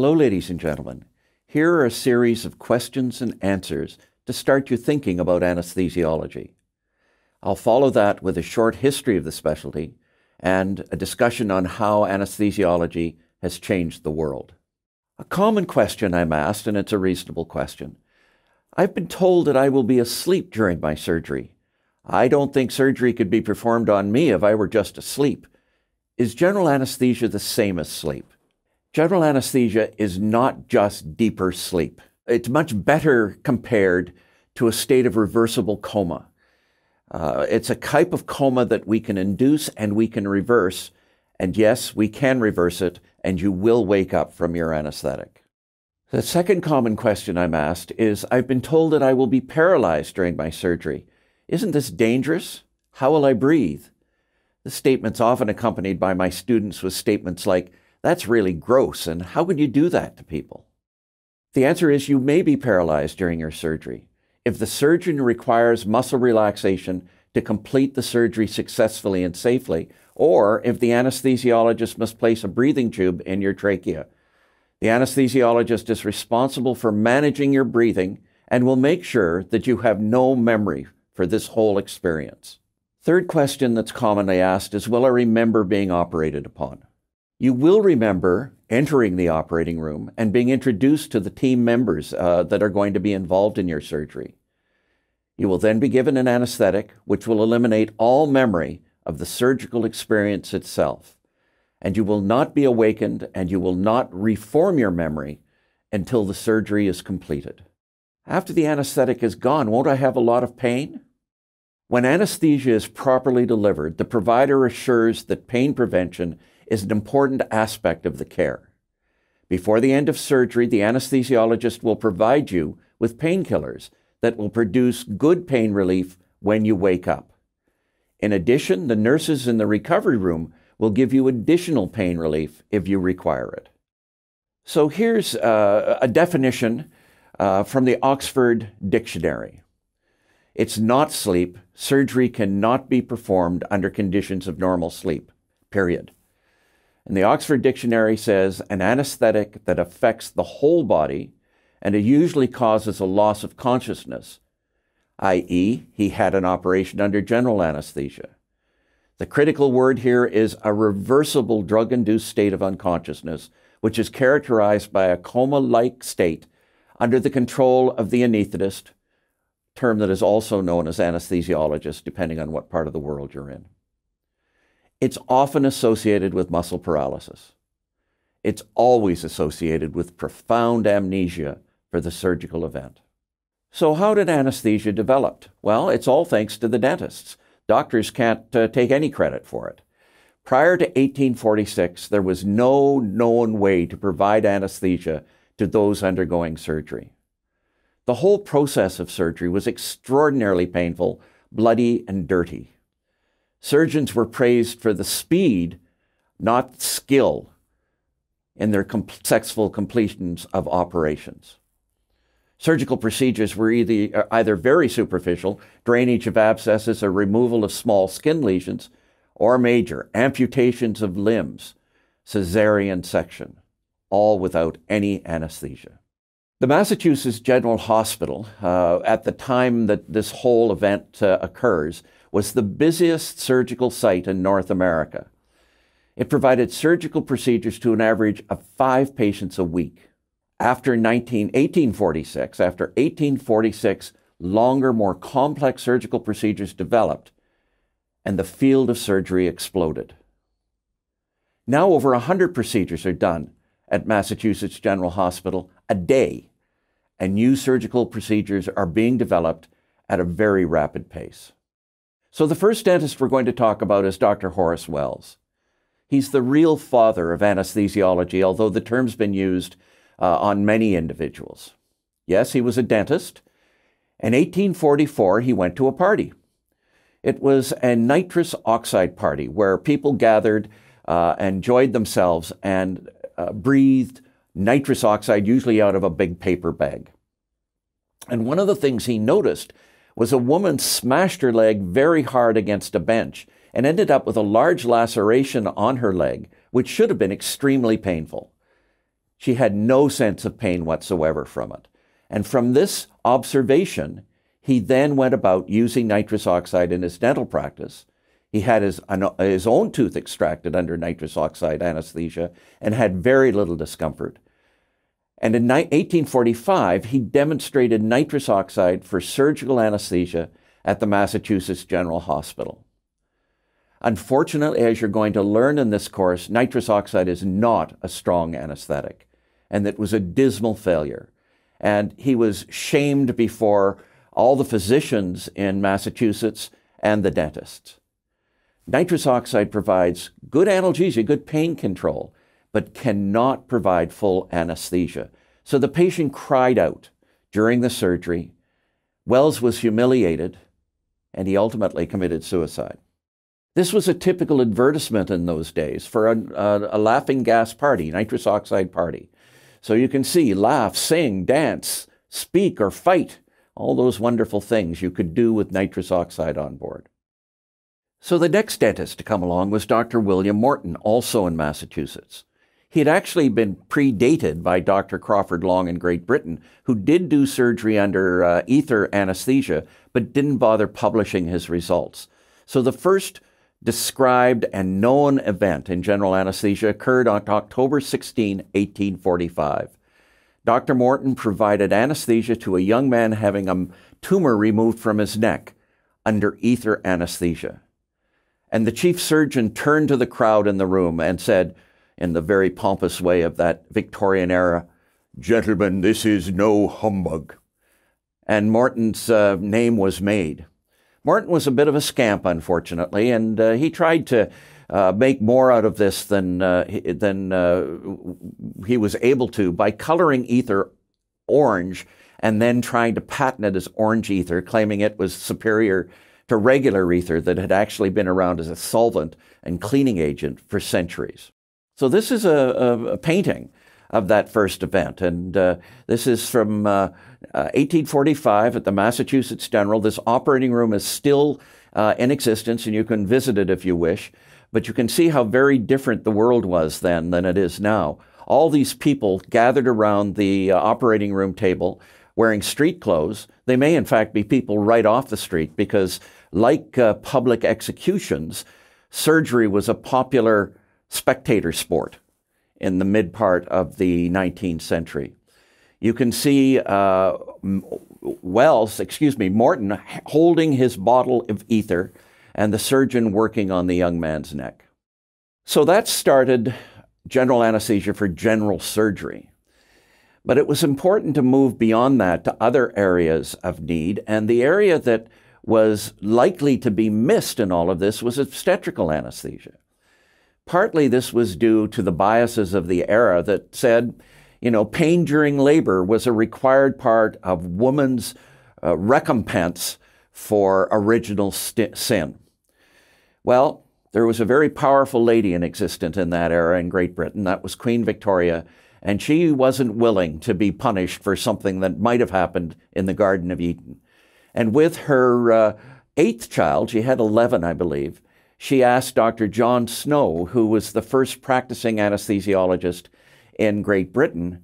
Hello, ladies and gentlemen. Here are a series of questions and answers to start you thinking about anesthesiology. I'll follow that with a short history of the specialty and a discussion on how anesthesiology has changed the world. A common question I'm asked, and it's a reasonable question. I've been told that I will be asleep during my surgery. I don't think surgery could be performed on me if I were just asleep. Is general anesthesia the same as sleep? General anesthesia is not just deeper sleep. It's much better compared to a state of reversible coma. Uh, it's a type of coma that we can induce and we can reverse. And yes, we can reverse it, and you will wake up from your anesthetic. The second common question I'm asked is I've been told that I will be paralyzed during my surgery. Isn't this dangerous? How will I breathe? The statement's often accompanied by my students with statements like, That's really gross, and how could you do that to people? The answer is you may be paralyzed during your surgery. If the surgeon requires muscle relaxation to complete the surgery successfully and safely, or if the anesthesiologist must place a breathing tube in your trachea. The anesthesiologist is responsible for managing your breathing and will make sure that you have no memory for this whole experience. Third question that's commonly asked is Will I remember being operated upon? You will remember entering the operating room and being introduced to the team members uh, that are going to be involved in your surgery. You will then be given an anesthetic, which will eliminate all memory of the surgical experience itself. And you will not be awakened and you will not reform your memory until the surgery is completed. After the anesthetic is gone, won't I have a lot of pain? When anesthesia is properly delivered, the provider assures that pain prevention is an important aspect of the care. Before the end of surgery, the anesthesiologist will provide you with painkillers that will produce good pain relief when you wake up. In addition, the nurses in the recovery room will give you additional pain relief if you require it. So here's uh, a definition uh, from the Oxford Dictionary. It's not sleep. Surgery cannot be performed under conditions of normal sleep, period. And the Oxford Dictionary says an anesthetic that affects the whole body and it usually causes a loss of consciousness, i.e., he had an operation under general anesthesia. The critical word here is a reversible drug induced state of unconsciousness, which is characterized by a coma like state under the control of the anesthetist, term that is also known as anesthesiologist, depending on what part of the world you're in. It's often associated with muscle paralysis. It's always associated with profound amnesia for the surgical event. So, how did anesthesia develop? Well, it's all thanks to the dentists. Doctors can't uh, take any credit for it. Prior to 1846, there was no known way to provide anesthesia to those undergoing surgery. The whole process of surgery was extraordinarily painful, bloody, and dirty. Surgeons were praised for the speed, not skill, in their successful completions of operations. Surgical procedures were either, either very superficial, drainage of abscesses or removal of small skin lesions, or major, amputations of limbs, cesarean section, all without any anesthesia. The Massachusetts General Hospital, uh, at the time that this whole event uh, occurs, was the busiest surgical site in North America. It provided surgical procedures to an average of five patients a week. After 19, 1846, after 1846, longer, more complex surgical procedures developed, and the field of surgery exploded. Now, over 100 procedures are done at Massachusetts General Hospital a day, and new surgical procedures are being developed at a very rapid pace. So, the first dentist we're going to talk about is Dr. Horace Wells. He's the real father of anesthesiology, although the term's been used uh, on many individuals. Yes, he was a dentist. In 1844, he went to a party. It was a nitrous oxide party where people gathered, uh, enjoyed themselves, and uh, breathed nitrous oxide, usually out of a big paper bag. And one of the things he noticed was a woman smashed her leg very hard against a bench and ended up with a large laceration on her leg, which should have been extremely painful. She had no sense of pain whatsoever from it. And from this observation, he then went about using nitrous oxide in his dental practice. He had his, his own tooth extracted under nitrous oxide anesthesia and had very little discomfort. And in 1845, he demonstrated nitrous oxide for surgical anesthesia at the Massachusetts General Hospital. Unfortunately, as you're going to learn in this course, nitrous oxide is not a strong anesthetic, and it was a dismal failure. And he was shamed before all the physicians in Massachusetts and the dentists. Nitrous oxide provides good analgesia, good pain control, but cannot provide full anesthesia. So the patient cried out during the surgery. Wells was humiliated, and he ultimately committed suicide. This was a typical advertisement in those days for a, a, a, laughing gas party, nitrous oxide party. So you can see laugh, sing, dance, speak, or fight, all those wonderful things you could do with nitrous oxide on board. So the next dentist to come along was Dr. William Morton, also in Massachusetts. He had actually been predated by Dr. Crawford Long in Great Britain, who did do surgery under uh, ether anesthesia, but didn't bother publishing his results. So the first described and known event in general anesthesia occurred on October 16, 1845. Dr. Morton provided anesthesia to a young man having a tumor removed from his neck under ether anesthesia. And the chief surgeon turned to the crowd in the room and said, in the very pompous way of that Victorian era, Gentlemen, this is no humbug. And Morton's uh, name was made. Morton was a bit of a scamp, unfortunately, and uh, he tried to uh, make more out of this than, uh, than uh, he was able to by coloring ether orange and then trying to patent it as orange ether, claiming it was superior to regular ether that had actually been around as a solvent and cleaning agent for centuries. So this is a, a, a painting of that first event. And uh, this is from uh, uh, 1845 at the Massachusetts General. This operating room is still uh, in existence, and you can visit it if you wish. But you can see how very different the world was then than it is now. All these people gathered around the uh, operating room table wearing street clothes. They may, in fact, be people right off the street because, like uh, public executions, surgery was a popular spectator sport in the mid part of the 19th century. You can see uh, Wells, excuse me, Morton holding his bottle of ether and the surgeon working on the young man's neck. So that started general anesthesia for general surgery. But it was important to move beyond that to other areas of need, and the area that was likely to be missed in all of this was obstetrical anesthesia. Partly this was due to the biases of the era that said, you know, pain during labor was a required part of woman's uh, recompense for original sin. Well, there was a very powerful lady in existence in that era in Great Britain. That was Queen Victoria. And she wasn't willing to be punished for something that might have happened in the Garden of Eden. And with her uh, eighth child, she had 11, I believe, she asked Dr. John Snow, who was the first practicing anesthesiologist in Great Britain,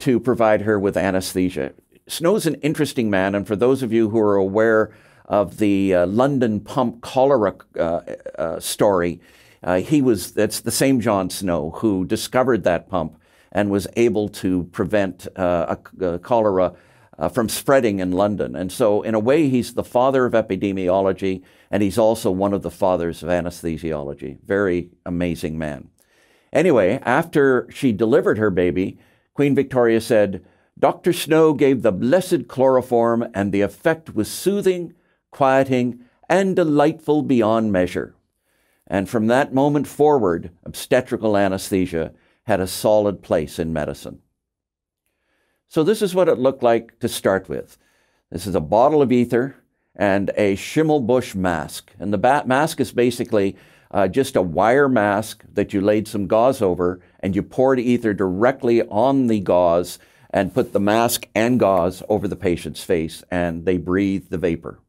to provide her with anesthesia. Snow's an interesting man, and for those of you who are aware of the uh, London pump cholera uh, uh, story, uh, he was that's the same John Snow who discovered that pump and was able to prevent uh, a, a cholera uh, from spreading in London. And so, in a way, he's the father of epidemiology, and he's also one of the fathers of anesthesiology. Very amazing man. Anyway, after she delivered her baby, Queen Victoria said, Dr. Snow gave the blessed chloroform, and the effect was soothing, quieting, and delightful beyond measure. And from that moment forward, obstetrical anesthesia had a solid place in medicine. So this is what it looked like to start with. This is a bottle of ether and a Schimmelbusch mask. And the mask is basically uh, just a wire mask that you laid some gauze over and you poured ether directly on the gauze and put the mask and gauze over the patient's face and they breathe the vapor.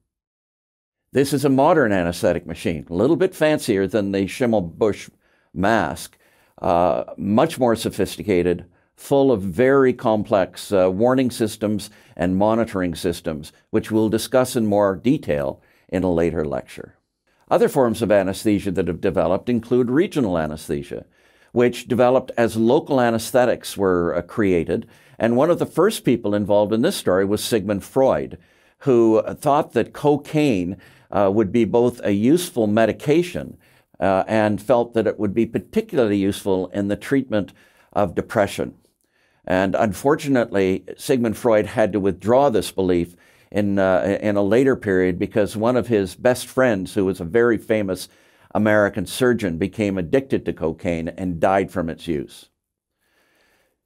This is a modern anesthetic machine, a little bit fancier than the Schimmelbusch mask, uh, much more sophisticated, full of very complex uh, warning systems and monitoring systems, which we'll discuss in more detail in a later lecture. Other forms of anesthesia that have developed include regional anesthesia, which developed as local anesthetics were uh, created. And one of the first people involved in this story was Sigmund Freud, who thought that cocaine uh, would be both a useful medication uh, and felt that it would be particularly useful in the treatment of depression. And unfortunately, Sigmund Freud had to withdraw this belief in, uh, in a later period because one of his best friends, who was a very famous American surgeon, became addicted to cocaine and died from its use.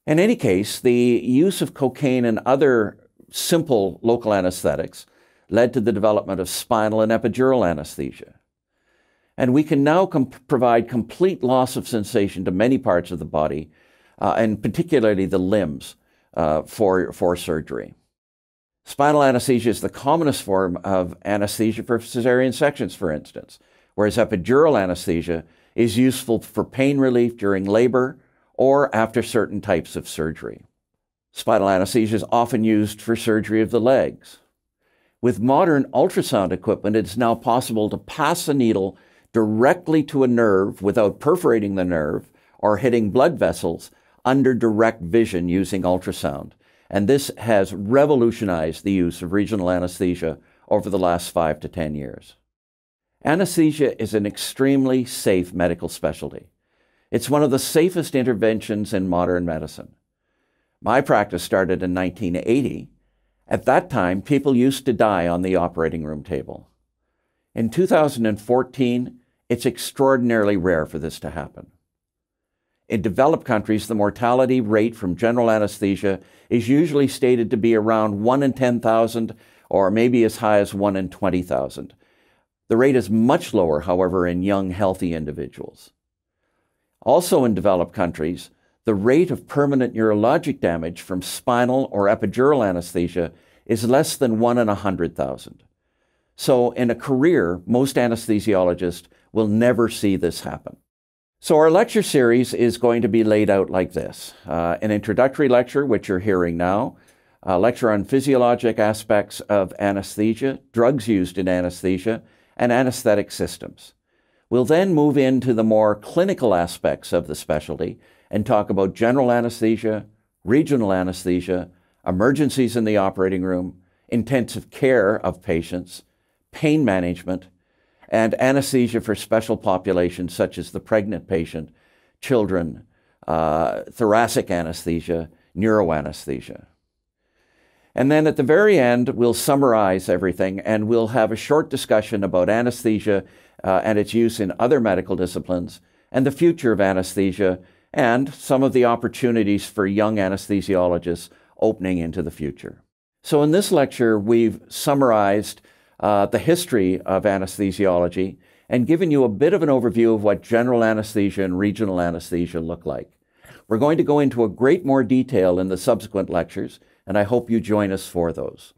In any case, the use of cocaine and other simple local anesthetics led to the development of spinal and epidural anesthesia. And we can now com- provide complete loss of sensation to many parts of the body uh, and particularly the limbs uh, for, for surgery. Spinal anesthesia is the commonest form of anesthesia for cesarean sections, for instance, whereas epidural anesthesia is useful for pain relief during labor or after certain types of surgery. Spinal anesthesia is often used for surgery of the legs. With modern ultrasound equipment, it's now possible to pass a needle directly to a nerve without perforating the nerve or hitting blood vessels under direct vision using ultrasound. And this has revolutionized the use of regional anesthesia over the last five to 10 years. Anesthesia is an extremely safe medical specialty. It's one of the safest interventions in modern medicine. My practice started in 1980. At that time, people used to die on the operating room table. In 2014, it's extraordinarily rare for this to happen. In developed countries, the mortality rate from general anesthesia is usually stated to be around 1 in 10,000 or maybe as high as 1 in 20,000. The rate is much lower, however, in young, healthy individuals. Also, in developed countries, the rate of permanent neurologic damage from spinal or epidural anesthesia is less than 1 in 100,000. So, in a career, most anesthesiologists will never see this happen. So, our lecture series is going to be laid out like this uh, an introductory lecture, which you're hearing now, a lecture on physiologic aspects of anesthesia, drugs used in anesthesia, and anesthetic systems. We'll then move into the more clinical aspects of the specialty and talk about general anesthesia, regional anesthesia, emergencies in the operating room, intensive care of patients, pain management, and anesthesia for special populations such as the pregnant patient, children, uh, thoracic anesthesia, neuroanesthesia. And then at the very end, we'll summarize everything and we'll have a short discussion about anesthesia uh, and its use in other medical disciplines and the future of anesthesia and some of the opportunities for young anesthesiologists opening into the future. So, in this lecture, we've summarized uh, the history of anesthesiology and given you a bit of an overview of what general anesthesia and regional anesthesia look like. We're going to go into a great more detail in the subsequent lectures, and I hope you join us for those.